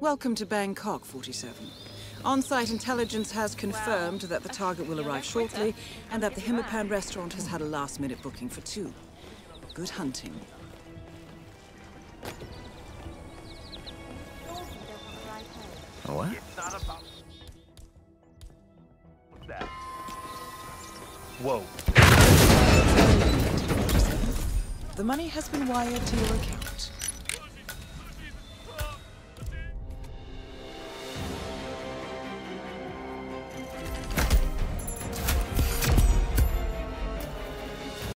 Welcome to Bangkok, 47. On-site intelligence has confirmed that the target will arrive shortly, and that the Himmapan restaurant has had a last-minute booking for two. Good hunting. What? Whoa. The money has been wired to your account.